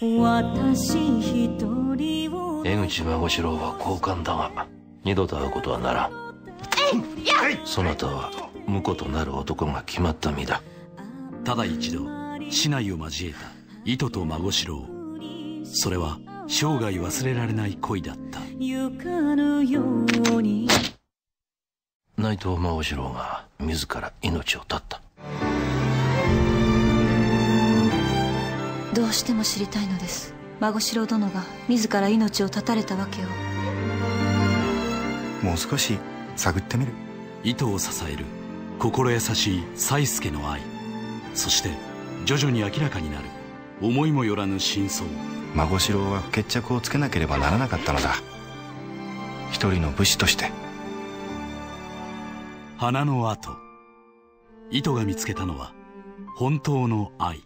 私一人を。江口孫四郎は交換だが二度と会うことはならん。そなたは婿となる男が決まった身だ。ただ一度市内を交えた糸と孫四郎。それは生涯忘れられない恋だった。内藤孫四郎が自ら命を絶ったどうしても知りたいのです。孫四郎殿が自ら命を絶たれたわけを。もう少し探ってみる。糸を支える心優しい才助の愛。そして徐々に明らかになる思いもよらぬ真相。孫四郎は決着をつけなければならなかったのだ。一人の武士として。花の後。糸が見つけたのは本当の愛